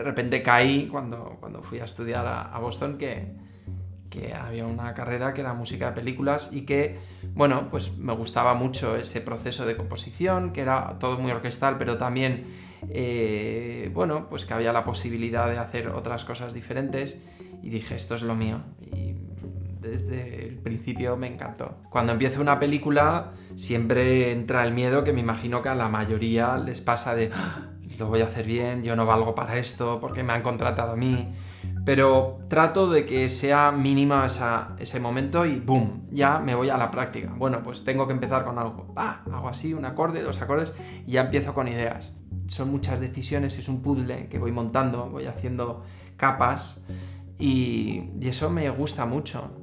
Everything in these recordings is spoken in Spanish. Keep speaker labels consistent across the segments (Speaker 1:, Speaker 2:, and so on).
Speaker 1: de repente caí cuando, cuando fui a estudiar a, Boston que, que había una carrera que era música de películas y que, bueno, pues me gustaba mucho ese proceso de composición, que era todo muy orquestal, pero también, eh, bueno, pues que había la posibilidad de hacer otras cosas diferentes y dije, esto es lo mío. Desde el principio me encantó. Cuando empiezo una película siempre entra el miedo que me imagino que a la mayoría les pasa de, ah, lo voy a hacer bien, yo no valgo para esto, porque me han contratado a mí. Pero trato de que sea mínima ese momento y ¡boom! Ya me voy a la práctica. Bueno, pues tengo que empezar con algo. Ah, hago así, un acorde, dos acordes y ya empiezo con ideas. Son muchas decisiones, es un puzzle que voy montando, voy haciendo capas y eso me gusta mucho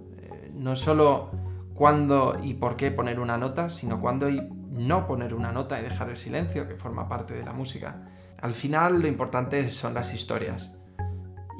Speaker 1: no solo cuándo y por qué poner una nota, sino cuándo y no poner una nota y dejar el silencio, que forma parte de la música. Al final lo importante son las historias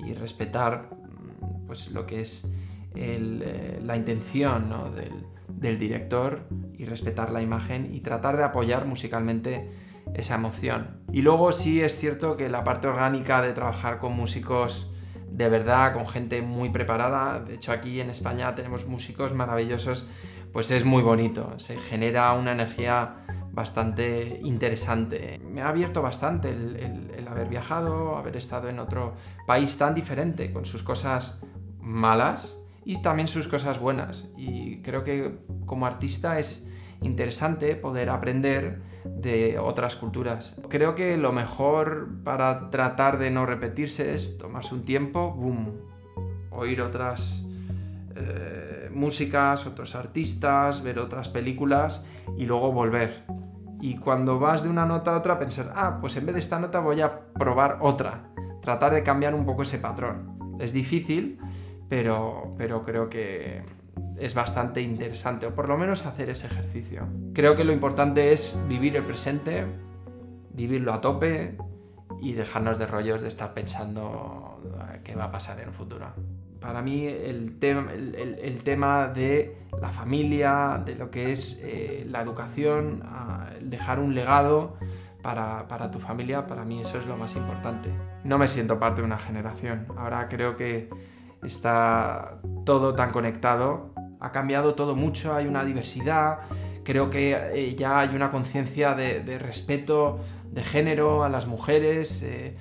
Speaker 1: y respetar mm, pues, lo que es eh, la intención del, del director y respetar la imagen y tratar de apoyar musicalmente esa emoción. Y luego sí es cierto que la parte orgánica de trabajar con músicos de verdad, con gente muy preparada. De hecho, aquí en España tenemos músicos maravillosos, pues es muy bonito. Se genera una energía bastante interesante. Me ha abierto bastante el, haber viajado, haber estado en otro país tan diferente, con sus cosas malas y también sus cosas buenas. Y creo que como artista es interesante poder aprender de otras culturas. Creo que lo mejor para tratar de no repetirse es tomarse un tiempo, boom, oír otras eh, músicas, otros artistas, ver otras películas y luego volver. Y cuando vas de una nota a otra pensar, ah, pues en vez de esta nota voy a probar otra. Tratar de cambiar un poco ese patrón. Es difícil, pero, pero creo que, es bastante interesante, o por lo menos hacer ese ejercicio. Creo que lo importante es vivir el presente, vivirlo a tope y dejarnos de rollos de estar pensando qué va a pasar en el futuro. Para mí el, el, tema de la familia, de lo que es eh, la educación, dejar un legado para, para tu familia, para mí eso es lo más importante. No me siento parte de una generación. Ahora creo que está todo tan conectado ha cambiado todo mucho, hay una diversidad, creo que eh, ya hay una conciencia de, respeto de género a las mujeres, eh,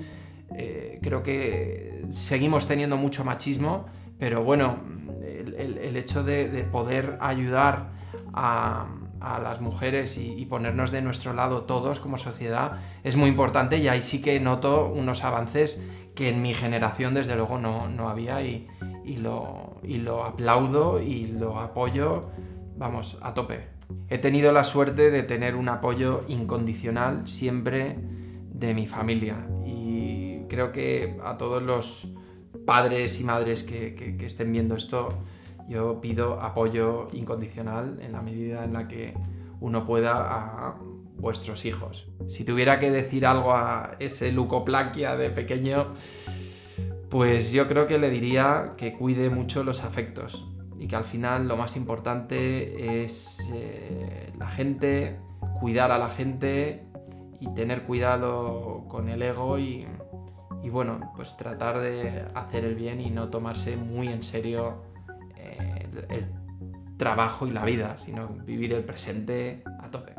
Speaker 1: eh, creo que seguimos teniendo mucho machismo, pero bueno, el, hecho de, poder ayudar a, las mujeres y, ponernos de nuestro lado todos como sociedad es muy importante y ahí sí que noto unos avances que en mi generación desde luego no, no había y, lo, y lo aplaudo y lo apoyo, vamos, a tope. He tenido la suerte de tener un apoyo incondicional siempre de mi familia y creo que a todos los padres y madres que, que, estén viendo esto, yo pido apoyo incondicional en la medida en la que uno pueda a vuestros hijos. Si tuviera que decir algo a ese lucoplaquia de pequeño, pues yo creo que le diría que cuide mucho los afectos y que al final lo más importante es eh, la gente, cuidar a la gente y tener cuidado con el ego y, bueno, pues tratar de hacer el bien y no tomarse muy en serio el trabajo y la vida, sino vivir el presente a tope.